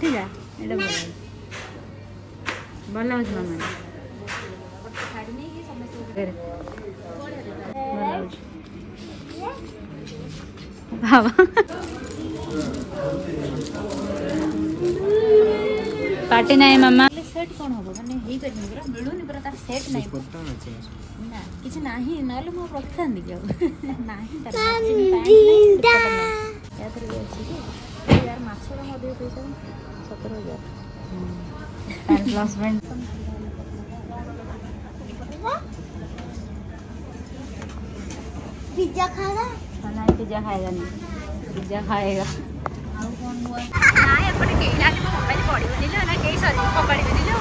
ঠিক আছে এটা বলো ଭଲ ହେଉଛି ମାମା ବାବା ପାଟି ନାହିଁ ମାମା ସେଟ୍ କ'ଣ ହବ ମାନେ ହେଇପାରିବନି ପୁରା ମିଳୁନି ପୁରା ତାର ସେଟ୍ ନାହିଁ ନା କିଛି ନାହିଁ ନହେଲେ ମୁଁ ରଖିଥାନ୍ତି କି ଆଉ ନାହିଁ ତାର হাজার মাসের মধ্যে পয়সা সতেরো হাজার প্লাসমেন্ট पिज्जा खाएगा खाना ନାଇଁ ଏପଟେ କେହି ନାହିଁ ମୋ ମୋବାଇଲ ପଡ଼ିବନି ନା କେହି ସରି ଫୋପାଡ଼ିବେନି ଲୋ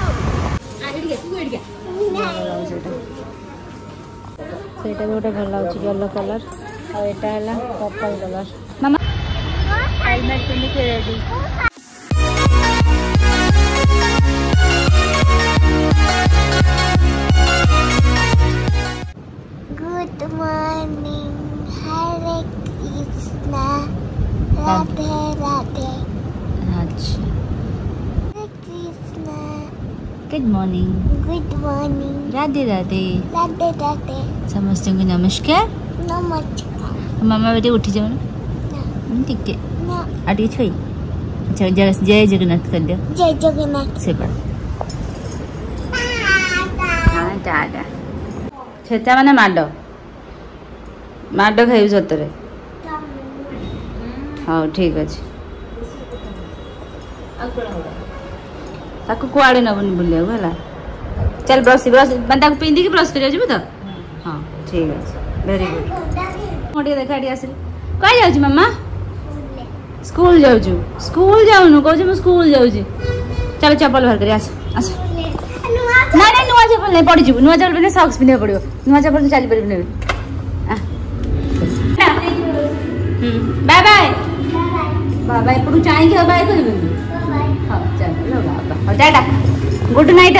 ସେଇଟା ବି ଗୋଟେ ଭଲ ଲାଗୁଛି ୟେଲୋ କଲର୍ ଆଉ ଏଇଟା ହେଲା purple colour Good morning. Hare Radhe Radhe. Achha. Hare Good morning. Good morning. Radhe Radhe. Radhe Radhe. ସମସ୍ତଙ୍କୁ ନମସ୍କାର ନମସ୍କାର ମାମା ବେଟେ ଉଠି ଯାଉନ ଟିକେ अड़ी छुई अच्छा जय जय जगन्नाथ कर दो जय जगन्नाथ से बड़ा हाँ टाटा छेता मैंने माड माड खाइबु सतरे हाँ ठीक अच्छे ताकू कुआड़े नबन बुले है चल ब्रश ब्रश मैं ताकू पिंदी की ब्रश करिया जबे तो हां ठीक है वेरी गुड मोटे देखा आड़ी आसिल कहाँ जाऊँ मामा स्कूल जाऊ स्कूल जाऊनु कहो जे स्कूल जाऊ जे चल चप्पल बाहर कर आस आस नुआ चप्पल नुआ चप्पल नै पड़ी जु नुआ चप्पल बिना सॉक्स पिने पड़ियो नुआ चप्पल से चली परबे नै आ bye bye good night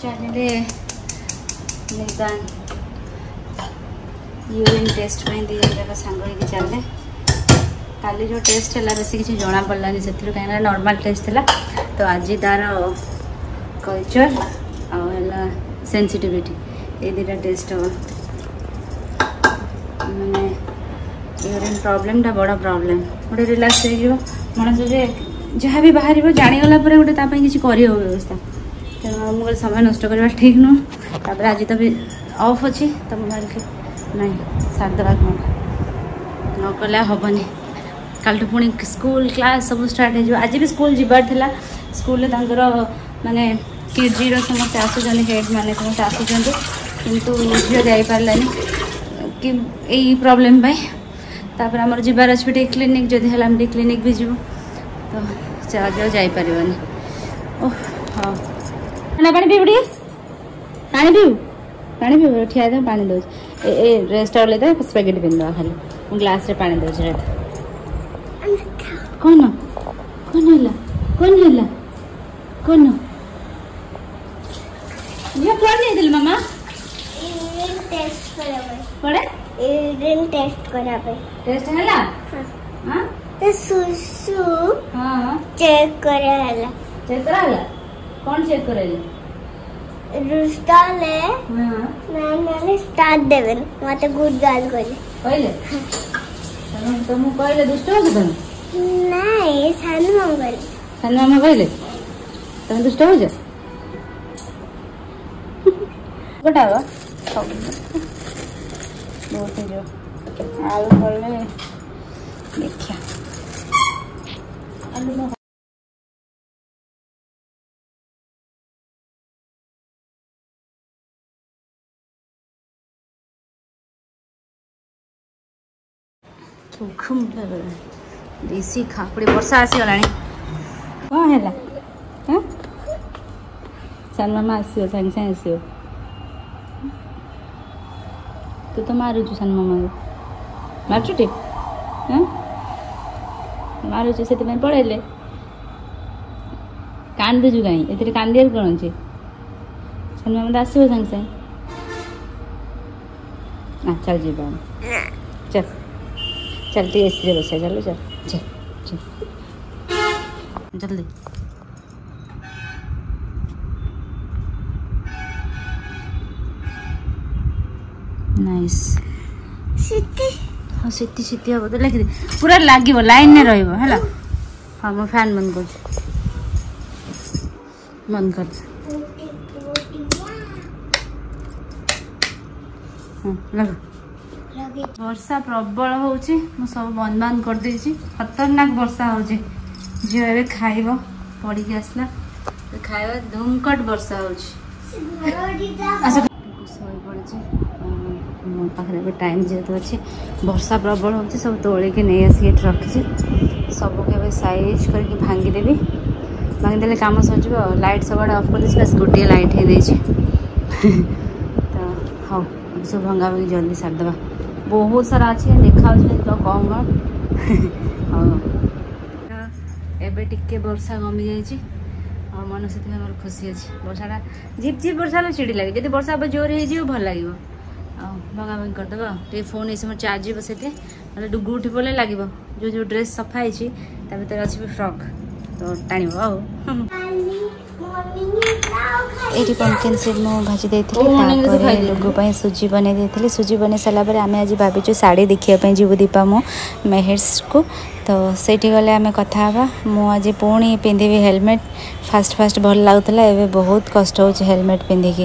channel urine test जब सांग चले कल जो टेस्ट है बस किसी जना पड़ानी से कहीं नर्माल टेस्ट है तो आज तार कलचर आनसीटिविटी दुटा टेस्ट हम मैंने यूरीन प्रॉब्लम टा बड़ प्रॉब्लम गोटे रिल्क्स जो जहाँ भी बाहर जाणीगला गोटे किसी करहब व्यवस्था समय नष्ट ठीक नुह आज तो भी अफ अच्छी तो मैं ନାଇଁ ସାରିଦେବାକୁ ମୁଁ ନ କଲେ ହେବନି କାଲିଠୁ ପୁଣି ସ୍କୁଲ କ୍ଲାସ୍ ସବୁ ଷ୍ଟାର୍ଟ ହେଇଯିବ ଆଜି ବି ସ୍କୁଲ ଯିବାର ଥିଲା ସ୍କୁଲରେ ତାଙ୍କର ମାନେ କେଜିର ସମସ୍ତେ ଆସୁଛନ୍ତି ହେଡ୍ ମାନେ ସମସ୍ତେ ଆସୁଛନ୍ତି କିନ୍ତୁ ଝିଅ ଯାଇପାରିଲାନି କି ଏଇ ପ୍ରୋବ୍ଲେମ୍ ପାଇଁ ତାପରେ ଆମର ଯିବାର ଅଛି ଟିକେ କ୍ଲିନିକ୍ ଯଦି ହେଲା ଆମେ ଟିକେ କ୍ଲିନିକ୍ ବି ଯିବୁ ତ ଝିଅ ଯାଇପାରିବନି ଓହ ହଉ ପାଣି ପାଣି ପିଇବୁ ଟିକେ ପାଣି ପିଇବୁ ପାଣି ପିଇବୁ ଠିଆ ହେଇଥିବ ପାଣି ଦେଉଛି ଷ୍ଟଲ୍ରେ ସ୍ପେଗେଟ୍ ପିନ୍ଧିଦେବା ଖାଲି ମୁଁ ଗ୍ଲାସ୍ରେ ପାଣି ଦେଉଛି ରେତ କ'ଣ କ'ଣ ହେଲା କ'ଣ ହେଲା କ'ଣ ଝିଅ କୁଆଡ଼େ ଯାଇଥିଲି ମାମା କୁଆଡ଼େ ୟୁରିନ୍ ଟେଷ୍ଟ କରିବା ପାଇଁ ଟେଷ୍ଟ ହେଲା ସୁସୁ ଚେକ୍ କରା ହେଲା ଚେକ୍ କରା ହେଲା କ'ଣ ଚେକ୍ କରାହେଲା রুস্টা হলে ম্যাম মানে স্টার দেবেন মাথা গুড গার্ল করে কইলে তুমি কইলে দুষ্ট হলে তুমি নাই সানু মামা কইলে সানু মামা কইলে তুমি দুষ্ট হয়েছ গোটা হবা ବହୁତ ଯୋଉ ଆଳୁ କଲେ ଦେଖିଆ ଆଳୁ ଆସିବ ସାଙ୍ଗେ ସାଙ୍ଗେ ଆସିବ ତୁ ତ ମାରୁଛୁ ସାନ ମାମାକୁ ମାରୁଛୁଟି ମାରୁଛୁ ସେଥିପାଇଁ ପଳେଇଲେ କାନ୍ଦୁଛୁ କାହିଁ ଏଥିରେ କାନ୍ଦିବାର କ'ଣ ଅଛି ସାନ ମାମା ଆସିବ ସାଙ୍ଗେ ସାଙ୍ଗେ ଚାଲ ଯିବା ଚାଲ चलती है इसलिए बच्चे चलो चल चल चल जल्दी नाइस हाँ हम तो लिख दे पूरा लगे लाइन में रहा है हाँ मो फैन बंद कर कर हाँ लगा ବର୍ଷା ପ୍ରବଳ ହେଉଛି ମୁଁ ସବୁ ବନ୍ଦ ବାନ୍ଦ କରିଦେଇଛି ଖତରନାକ ବର୍ଷା ହେଉଛି ଝିଅ ଏବେ ଖାଇବ ପଡ଼ିକି ଆସିଲା ଖାଇବା ଧୁମକଟ ବର୍ଷା ହେଉଛି ଶୋଇପଡ଼ିଛି ମୋ ପାଖରେ ଏବେ ଟାଇମ୍ ଯେହେତୁ ଅଛି ବର୍ଷା ପ୍ରବଳ ହେଉଛି ସବୁ ତୋଳିକି ନେଇ ଆସିକି ଏଠି ରଖିଛି ସବୁ କେବେ ସାଇଜ୍ କରିକି ଭାଙ୍ଗିଦେବି ଭାଙ୍ଗିଦେଲେ କାମ ସରିଯିବ ଲାଇଟ୍ ସବୁଆଡ଼େ ଅଫ୍ କରିଦେଇଛି ବାସ୍ ଗୋଟିଏ ଲାଇଟ୍ ହେଇଯାଇଛି ତ ହଉ ସବୁ ଭଙ୍ଗା ଭଙ୍ଗି ଜଲ୍ଦି ସାରିଦେବା ବହୁତ ସାରା ଅଛି ଦେଖାଯାଉଛି ତ କ'ଣ କ'ଣ ଆଉ ଏବେ ଟିକେ ବର୍ଷା କମିଯାଇଛି ଆଉ ମନ ସେଥିପାଇଁ ମୋର ଖୁସି ଅଛି ବର୍ଷାଟା ଝିପ୍ ଝିପ୍ ବର୍ଷା ହେଲେ ଚିଡ଼ି ଲାଗେ ଯଦି ବର୍ଷା ହେବ ଜୋର ହେଇଯିବ ଭଲ ଲାଗିବ ଆଉ ଭଗାଭଗି କରିଦେବା ଟିକେ ଫୋନ୍ ଏଇ ସମୟ ଚାର୍ଜ ବସେଇଦିଏ ନହେଲେ ଡୁଗୁ ଉଠି ପଡ଼ିଲେ ଲାଗିବ ଯେଉଁ ଯେଉଁ ଡ୍ରେସ୍ ସଫା ହେଇଛି ତା ଭିତରେ ଅଛି ବି ଫ୍ରକ୍ ତ ଟାଣିବ ଆଉ ଏଇଠି ପମ୍ପକିନ୍ ସିଡ୍ ମୁଁ ଭାଜି ଦେଇଥିଲି ତାପରେ ଲୁଗୁ ପାଇଁ ସୁଜି ବନେଇ ଦେଇଥିଲି ସୁଜି ବନେଇ ସାରିଲା ପରେ ଆମେ ଆଜି ଭାବିଛୁ ଶାଢ଼ୀ ଦେଖିବା ପାଇଁ ଯିବୁ ଦୀପା ମୁଁ ମେହେର୍ସକୁ ତ ସେଇଠି ଗଲେ ଆମେ କଥା ହେବା ମୁଁ ଆଜି ପୁଣି ପିନ୍ଧିବି ହେଲମେଟ୍ ଫାଷ୍ଟ ଫାଷ୍ଟ ଭଲ ଲାଗୁଥିଲା ଏବେ ବହୁତ କଷ୍ଟ ହେଉଛି ହେଲମେଟ୍ ପିନ୍ଧିକି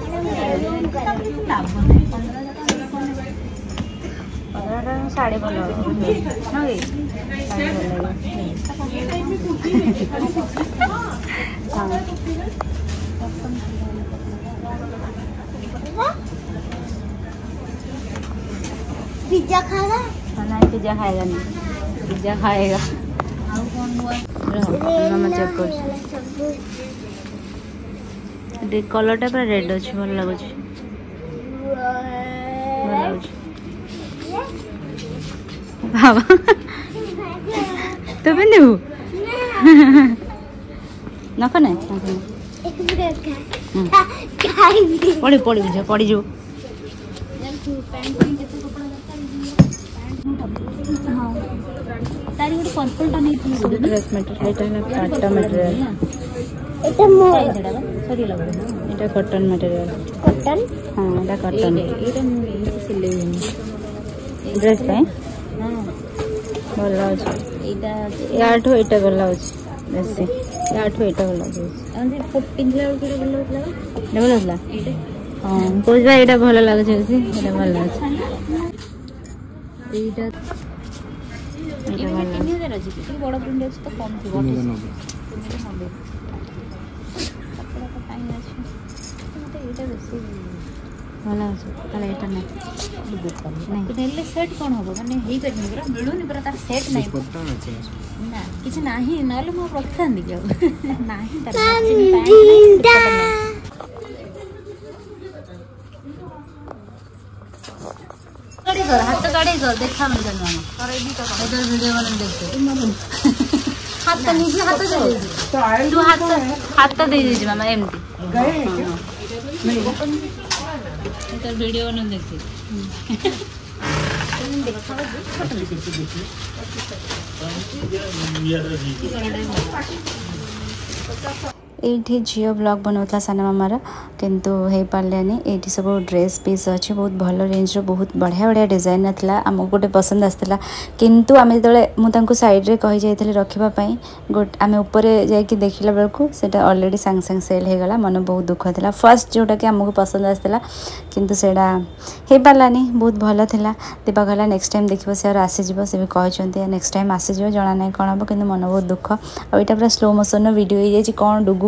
সাড়ে পনেরো নাকি पिज्जा खाएगा खाना पिज्जा खाएगा नहीं पिज्जा खाएगा चेक कर कलरटा पूरा रेड अच्छे भल लगुच भल लगुच বাবা তবে নেব নখন পড়ে পড়ে বুঝা পড়ে যাও ତାର ଗୋଟେ ପର୍ପଲ୍ ଟା ନେଇଥିଲି ସବୁ ଡ୍ରେସ୍ ମେଟେରିଆଲ ଏଇଟା ହେଲା ପାଟ ମେଟେରିଆଲ ଏଇଟା ମୋ ସରି ଲଗ ଏଇଟା କଟନ୍ ମେଟେରିଆଲ କଟନ୍ ହଁ ଏଇଟା କଟନ୍ ଏଇଟା ମୁଁ ଏଇଟା ସିଲେଇ ଡ୍ରେସ୍ ପାଇଁ ଭଲ ଅଛି ୟାଠୁ ଏଇଟା ଭଲ ଅଛି ବେଶୀ ୟାଠୁ ଏଇଟା ଭଲ ଅଛି ପିନ୍ଧିଲା ବେଳକୁ ଭଲ ହଉଥିଲା ଏଇଟା ଭଲ ହଉଥିଲା ହଁ କହୁଛି ଏଇଟା ଭଲ ଲାଗୁଛି ବେଶୀ ଏଇଟା ଭଲ ଅଛି ଏଇଟା ତିନି ହଜାର ଅଛି ଟିକେ ବଡ଼ ପ୍ରିଣ୍ଟ ଅଛି ତ କମ୍ ଥିବ କାଇଁ ଅଛି ମୋତେ ଏଇଟା ବେଶୀ ଭଲ ଅଛି ତାହେଲେ ଏଇଟା ନାହିଁ ନେଲେ ସେଟ୍ କ'ଣ ହେବ ମାନେ ହେଇପାରିବନି ପୁରା ମିଳୁନି ପୁରା ତାର ସେଟ୍ ନାହିଁ ନା କିଛି ନାହିଁ ନହେଲେ ମୁଁ ରଖିଥାନ୍ତି କି ଆଉ ନାହିଁ ହାତ ଚଢ଼େଇ ଦେଖା ମିଳିବନି ମାମା ଭିଡ଼ିଓ ମାନେ ଦେଖେ হাত নিজে হাতে দিয়ে হাত হাতটা तर व्हिडिओ बनवून देते ଏଇଠି ଝିଅ ବ୍ଲଗ୍ ବନାଉଥିଲା ସାନ ମାମାର କିନ୍ତୁ ହେଇପାରିଲାନି ଏଇଠି ସବୁ ଡ୍ରେସ୍ ପିସ୍ ଅଛି ବହୁତ ଭଲ ରେଞ୍ଜର ବହୁତ ବଢ଼ିଆ ବଢ଼ିଆ ଡିଜାଇନ୍ର ଥିଲା ଆମକୁ ଗୋଟେ ପସନ୍ଦ ଆସିଥିଲା କିନ୍ତୁ ଆମେ ଯେତେବେଳେ ମୁଁ ତାଙ୍କୁ ସାଇଡ଼୍ରେ କହିଯାଇଥିଲି ରଖିବା ପାଇଁ ଗୋଟେ ଆମେ ଉପରେ ଯାଇକି ଦେଖିଲା ବେଳକୁ ସେଇଟା ଅଲରେଡ଼ି ସାଙ୍ଗେ ସାଙ୍ଗେ ସେଲ୍ ହେଇଗଲା ମନ ବହୁତ ଦୁଃଖ ଥିଲା ଫାର୍ଷ୍ଟ ଯେଉଁଟାକି ଆମକୁ ପସନ୍ଦ ଆସିଥିଲା କିନ୍ତୁ ସେଇଟା ହେଇପାରିଲାନି ବହୁତ ଭଲ ଥିଲା ଦୀପା କହିଲା ନେକ୍ସଟ ଟାଇମ୍ ଦେଖିବ ସେ ଆହୁରି ଆସିଯିବ ସେ ବି କହିଛନ୍ତି ନେକ୍ସଟ ଟାଇମ୍ ଆସିଯିବ ଜଣା ନାହିଁ କ'ଣ ହେବ କିନ୍ତୁ ମନ ବହୁତ ଦୁଃଖ ଆଉ ଏଇଟା ପୁରା ସ୍ଲୋ ମୋସନ୍ର ଭିଡ଼ିଓ ହେଇଯାଇଛି କ'ଣ ଡୁଗୁ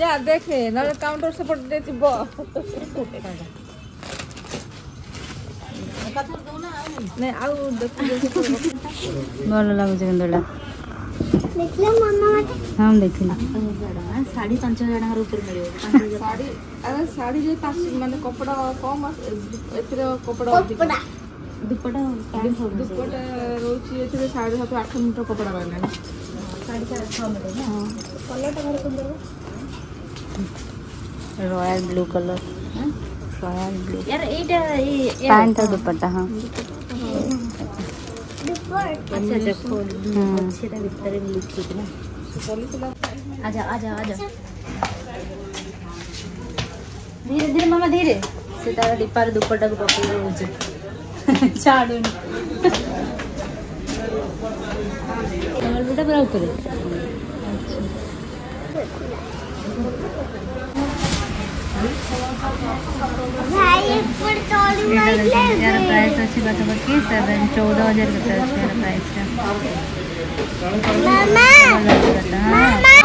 যা দেখে নাহলে কাউন্টার সাপোর্ট দিয়ে দিব ভালো লাগুছে কিন্তু এটা ହଁ ଦେଖିଲି ଶାଢ଼ୀ ପାଞ୍ଚ ହଜାର ଟଙ୍କାର ଉପରେ ମିଳିବ ଶାଢ଼ୀ ଶାଢ଼ୀ ଯେ ମାନେ କପଡ଼ା କମ୍ ଏଥିରେ କପଡ଼ା ଦୁପଟା ଦୁପଟା ରହୁଛି ଏଥିରେ ସାଢ଼େ ସାତ ଆଠ ମିଟର କପଡ଼ା ପାଇଲାଣି ଶାଢ଼ୀ ଛଅ ମିଟର କଲର୍ଟା ଭାରି ସୁନ୍ଦର royal blue colour royal blue यार ये पैंट और दुपट्टा हां अच्छा देखो हाँ। अच्छे भीतर में ना आजा आजा आजा धीरे धीरे मामा धीरे से तारा दीपार दुपट्टा को पकड़ लो मुझे बेटा पूरा ऊपर है યાર પ્રાઇસ અચ્છી બતો બકી સેવન ચૌદ હજાર બતા છે પ્રાઇસ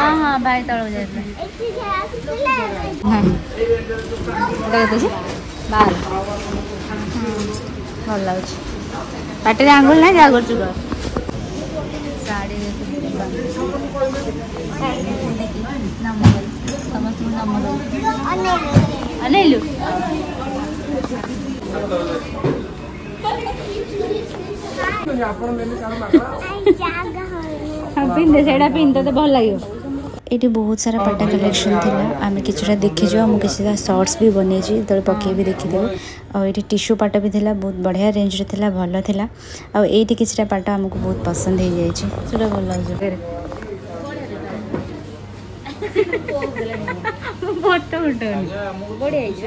હા હા ભાઈ તળો જાય બાર ଭଲ ଲାଗୁଛି ପାଟିରେ ଆଙ୍ଗୁଳି ନାହିଁ ଯାହା କରୁଛୁ ଶାଢ଼ୀ अनिल एटी बहुत सारा पटा कलेक्शन थी आम कि देखीजु आम किसी सर्ट्स भी बन पक भी देखीद आठ टीस्यू पट भी थी बहुत बढ़िया रेंज रहा भल था आई किटा पट आमको बहुत पसंद हो जाए भल लगे ଘଣ୍ଟା ବଢ଼ିଆ ହେଇଛି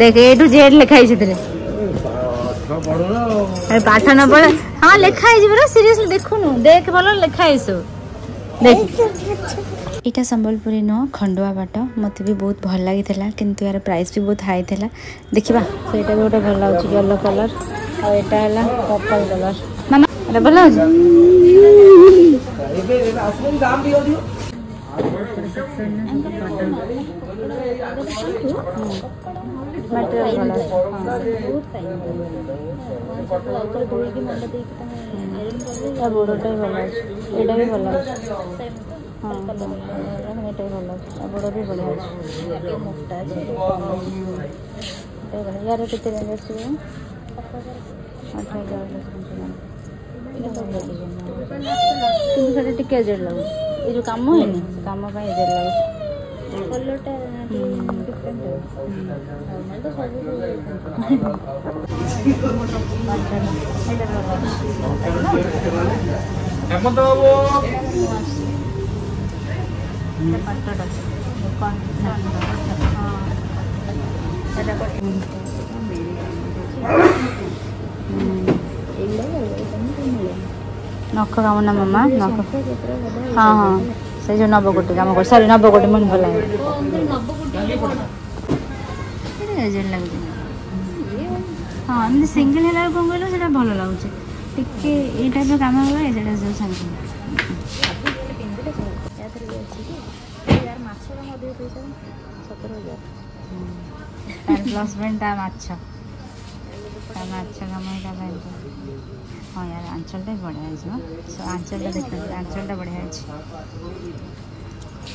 ଦେଖ ଏଠୁ ଜେଡ୍ ଲେଖା ହେଇଛି ପାଠ ନ ପଢ ହଁ ଲେଖା ହେଇଛି ପରା ସିରିୟସଲି ଦେଖୁନୁ ଦେଖ ଭଲ ଲେଖା ହେଇସବୁ ଦେଖ ଏଇଟା ସମ୍ବଲପୁରୀ ନୁହଁ ଖଣ୍ଡୁଆ ବାଟ ମୋତେ ବି ବହୁତ ଭଲ ଲାଗିଥିଲା କିନ୍ତୁ ଏହାର ପ୍ରାଇସ୍ ବି ବହୁତ ହାଇ ଥିଲା ଦେଖିବା ସେଇଟା ବି ଗୋଟେ ଭଲ ଲାଗୁଛି ୟେଲୋ କଲର୍ ଆଉ ଏଇଟା ହେଲା ପର୍ପଲ୍ କଲର୍ ମାମା ଏଇଟା ଭଲ ଲାଗୁଛି ବୋର୍ଡ଼ଟା ବି ଭଲ ଅଛି ଏଇଟା ବି ଭଲ ଅଛି ହଁ ଏଇଟା ଭଲ ବଡ଼ ବି ବଢ଼ିଆ ଅଛି ଭଲ ୟାର କେତେ ରେଞ୍ଜ ଆସିବ ଆଠ ହଜାର କିନ୍ତୁ ସେଇଟା ଟିକେ ଏଜେଡ଼ ଲାଗୁଛି ଏଇ ଯେଉଁ କାମ ହେଇନି କାମ ପାଇଁ ଏଜେଡ଼ ଲାଗୁଛି କଲର୍ଟା ଡିଫରେଣ୍ଟ ଆଉ ବାବୁ పట్టడు ନଖ କାମ ନା ମାମା ନଖ ହଁ ହଁ ସେ ଯେଉଁ ନବକୋଟି କାମ କର ସରି ନବକୋଟି ମନେ ଭଲ ଲାଗୁଛି ହଁ ଏମିତି ସିଙ୍ଗିଲ୍ ହେଲା କ'ଣ କହିଲ ସେଇଟା ଭଲ ଲାଗୁଛି ଟିକେ ଏଇ ଟାଇପ୍ର କାମ ହେଲା ଏଇଟା ଯେଉଁ ସାଙ୍ଗେ ଇଏ ଅଛି କି ୟାର ମାଛ ଟଙ୍କା ଅଧିକ ପଇସା ସତର ହଜାର ପ୍ଲସ୍ ପ୍ୟାଣ୍ଟ ତା ମାଛ ତା ମାଛ କାମ ତା ପ୍ୟାଣ୍ଟ ହଁ ୟାର ଆଞ୍ଚଲଟା ବି ବଢ଼ିଆ ହେଇଛି ଆଞ୍ଚଲଟା ଦେଖନ୍ତୁ ଆଞ୍ଚଲଟା ବଢ଼ିଆ ହେଇଛି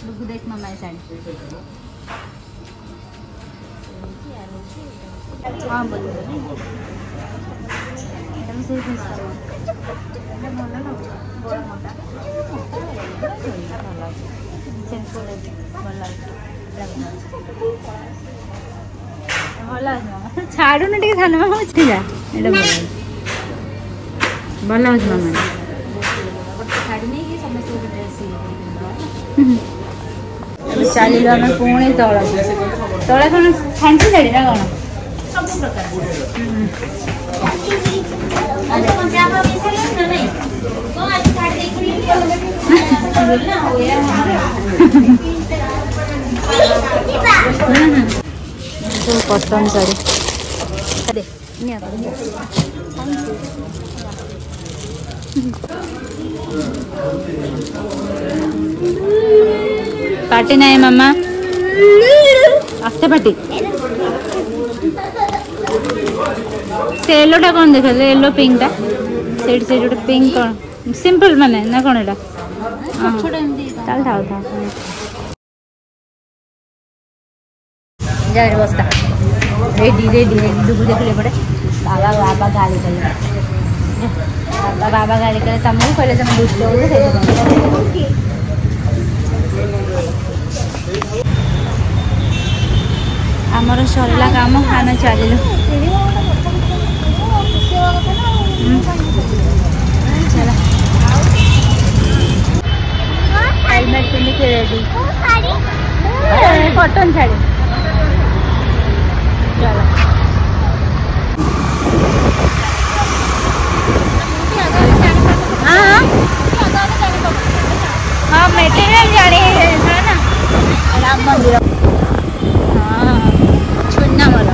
ଲୁକୁ ଦେଖ ମାମା ଏ ଶାଢ଼ୀ ହଁ ବୋଲିବ ତମେ ସେଇ ଭଲ ନା ବଡ଼ ମୋଟା ভালো ଭଲ ଟିକେ ସାନ ମାମା ଅଛି ଯା ଏଇଟା ଭଲ ଚାଲିଲୁ ଆମେ ପୁଣି ତଳକୁ ତଳେ କ'ଣ ଫାନ୍ସି ଶାଢ଼ୀ ନା କ'ଣ ସବୁ ପ୍ରକାର కొత్తం సరే అదే పట్టినాయమ్మా అస్తపట్టి ఎల్లోటా కొంది కదా yellow pink side side pink simple మన ఎన్న కొనడా चल था था जाहिर बस्ता रेडी रेडी दुबु देखले पड़े बाबा बाबा गाली करे बाबा बाबा गाली करे तमु कहले तुम दूध दो से আমার সরলা কাম খানা হেলমেট পিন্ধিকি রেডি কটন শাড়ি চলো हाँ मेटेरियल जाने है ना राम मंदिर हाँ छुना मोर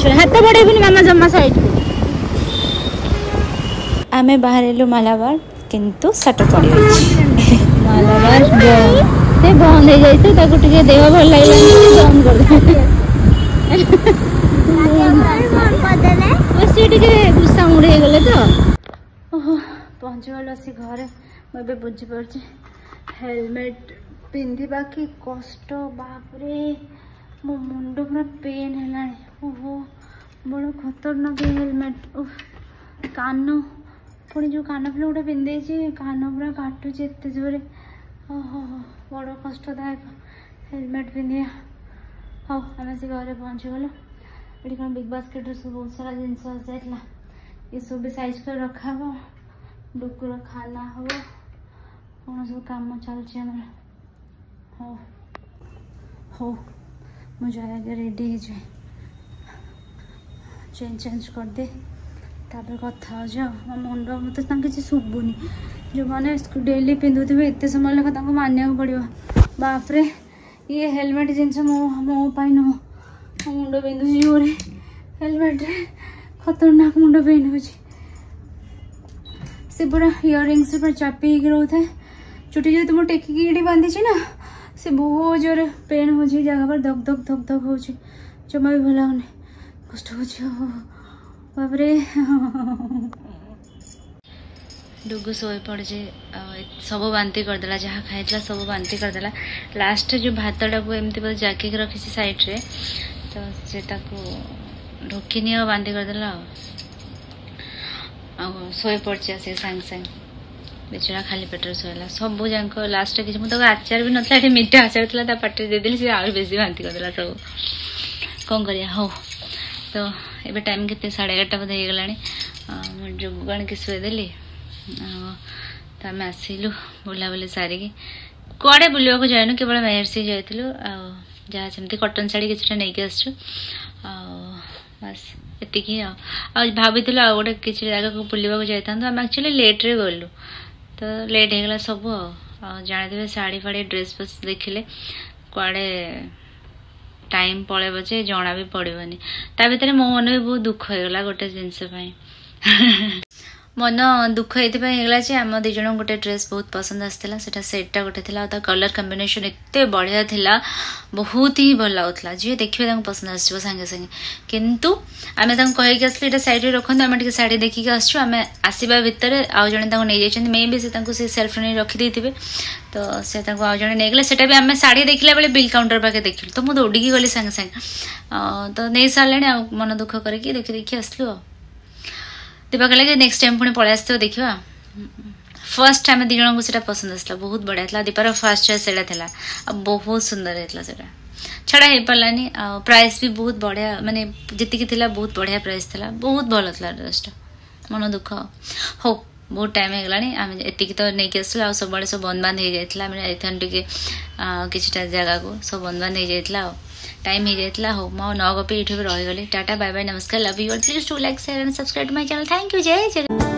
छुना हाथ बढ़ेबी मामा जम्मा साइड को आम बाहर मालाबार किंतु सट पड़ी ବସ୍ ସେ ବନ୍ଦ ହେଇଯାଇଛି ତାକୁ ଟିକେ ଦେହ ଭଲ ଲାଗିଲାନି ବନ୍ଦ କରିଦେଲେ ସେ ଟିକେ ଗୁସା ମୁଡ଼ ହେଇଗଲେ ତ ଓହୋ ପହଞ୍ଚିଗଲୁ ଆସି ଘରେ ମୁଁ ଏବେ ବୁଝିପାରୁଛି ହେଲମେଟ୍ ପିନ୍ଧିବା କି କଷ୍ଟ ବାପରେ ମୋ ମୁଣ୍ଡ ପୁରା ପେନ୍ ହେଲାଣି ଓହୋ ବଡ଼ ଖତରନାକ ହେଲମେଟ୍ ଓହ କାନ ପୁଣି ଯେଉଁ କାନ କାନଫୁଲ ଗୋଟେ ପିନ୍ଧିଦେଇଛି କାନ ପୁରା କାଟୁଛି ଏତେ ଜୋରେ बड़ कष्टदायक हेलमेट पिंधिया हाँ आम से घर पहुँचीगल ये कौन बिग बास्केट रु बहुत सारा जिनस आसाइला ये सब भी सैज कर रखा हे डुकर खाना हम कौन सब कम चल हो मुझे रेडी जाए चेंज चेंज कर दे तापर कथा जो मुंड मत कि शुभुन जो मैंने डेली पिंधु थे ये समय लगे मानिया पड़ा बापरे ये हेलमेट जिनस मो मोपाई नो मो मुंड पिंधु जोरे हेलमेट खतरनाक मुंड पिंधु से पूरा रिंग्स पूरा चापी रो थे चुटी जो मुझे टेकिकी बांधी ना से बहुत जोर पेन हो जगह पर धक धक धक धक हो जमा भी भल लगे कष्ट हो બાપરે ଡୁଗୁ ଶୋଇପଡ଼ିଛି ସବୁ ବାନ୍ତି କରିଦେଲା ଯାହା ଖାଇଥିଲା ସବୁ ବାନ୍ତି କରିଦେଲା ଲାଷ୍ଟ ଯେଉଁ ଭାତଟାକୁ ଏମିତି ବୋଧେ ଜାକିକି ରଖିଛି ସାଇଡ଼୍ରେ ତ ସେ ତାକୁ ଢୋକିନି ଆଉ ବାନ୍ତି କରିଦେଲା ଆଉ ଆଉ ଶୋଇପଡ଼ିଛି ଆସିକି ସାଙ୍ଗେ ସାଙ୍ଗେ ବେଚରା ଖାଲି ପେଟରେ ଶୋଇଲା ସବୁ ଯାକ ଲାଷ୍ଟରେ କିଛି ମୁଁ ତାକୁ ଆଚାର ବି ନଥିଲା ଏଠି ମିଠା ଆଚାର ଥିଲା ତା ପାଟିରେ ଦେଇଦେଲି ସେ ଆହୁରି ବେଶୀ ବାନ୍ତି କରିଦେଲା ସବୁ କ'ଣ କରିବା ହଉ ତ ଏବେ ଟାଇମ୍ କେତେ ସାଢ଼େ ଏଗାରଟା ବୋଧେ ହେଇଗଲାଣି होगला ଯୋଗ ଆଣିକି ଶୋଇଦେଲି ଆଉ ତ ଆମେ ଆସିଲୁ ବୁଲାବୁଲି ସାରିକି କୁଆଡ଼େ ବୁଲିବାକୁ ଯାଇନୁ କେବଳ ମେହର୍ସି ଯାଇଥିଲୁ ଆଉ ଯାହା ସେମିତି କଟନ୍ ଶାଢ଼ୀ କିଛିଟା ନେଇକି ଆସିଛୁ ଆଉ ବାସ୍ ଏତିକି ଆଉ ଆଉ ଭାବିଥିଲୁ ଆଉ ଗୋଟେ କିଛି ଜାଗାକୁ ବୁଲିବାକୁ ଯାଇଥାନ୍ତୁ ଆମେ ଆକ୍ଚୁଆଲି ଲେଟ୍ରେ ଗଲୁ ତ ଲେଟ୍ ହେଇଗଲା ସବୁ ଆଉ ଆଉ ଜାଣିଥିବେ ଶାଢ଼ୀ ଫାଢ଼ୀ ଡ୍ରେସ୍ ଫ୍ରେସ୍ ଦେଖିଲେ କୁଆଡ଼େ टाइम पलेबे जना पढेबि मन दुख है गए मन दुख एगला जे आम दिज गोटे ड्रेस बहुत पसंद आसाला सेटा गोटे थी और कलर कम्बेसन एत बढ़िया था बहुत ही भल लगुला जी देखिए पसंद आसे सांगे कितु आम कहीकि आस में रखे आम शाढ़ी देखिक आसचु आम आसवा भितर आउ जे नहीं जाइए मे बी से सेल्फ नहीं रखीदे थे तो से आज जे नहींगले से आम शाढ़ी देखा बेल बिल काउंटर पाखे देख लु तो मुझे दौड़ी गली सांगे सांगे तो नहीं सारे आ मन दुख कर देखी देखी आसलू आ ଦେବାକୁ ଲାଗି ନେକ୍ସଟ ଟାଇମ୍ ପୁଣି ପଳେଇ ଆସିଥିବ ଦେଖିବା ଫାର୍ଷ୍ଟ ଆମେ ଦୁଇ ଜଣଙ୍କୁ ସେଇଟା ପସନ୍ଦ ଆସିଲା ବହୁତ ବଢ଼ିଆ ଥିଲା ଦୀପାର ଫାର୍ଷ୍ଟ ଚଏସ୍ ସେଇଟା ଥିଲା ଆଉ ବହୁତ ସୁନ୍ଦର ହେଇଥିଲା ସେଇଟା ଛଡ଼ା ହେଇପାରିଲାନି ଆଉ ପ୍ରାଇସ୍ ବି ବହୁତ ବଢ଼ିଆ ମାନେ ଯେତିକି ଥିଲା ବହୁତ ବଢ଼ିଆ ପ୍ରାଇସ୍ ଥିଲା ବହୁତ ଭଲ ଥିଲା ଡ୍ରେସ୍ଟା ମନ ଦୁଃଖ ହଉ ବହୁତ ଟାଇମ୍ ହେଇଗଲାଣି ଆମେ ଏତିକି ତ ନେଇକି ଆସିଲୁ ଆଉ ସବୁଆଡ଼େ ସବୁ ବନ୍ଦ ବାନ୍ଦ ହେଇଯାଇଥିଲା ଆମେ ଯାଇଥାନ୍ତୁ ଟିକେ କିଛିଟା ଜାଗାକୁ ସବୁ ବନ୍ଦ ବାନ୍ଦ ହେଇଯାଇଥିଲା ଆଉ टाइम ही जितना हो मो नौ गपी यूट्यूब रही गली टाटा बाय बाय नमस्कार लव यू और please to like share and subscribe my channel thank you जय जय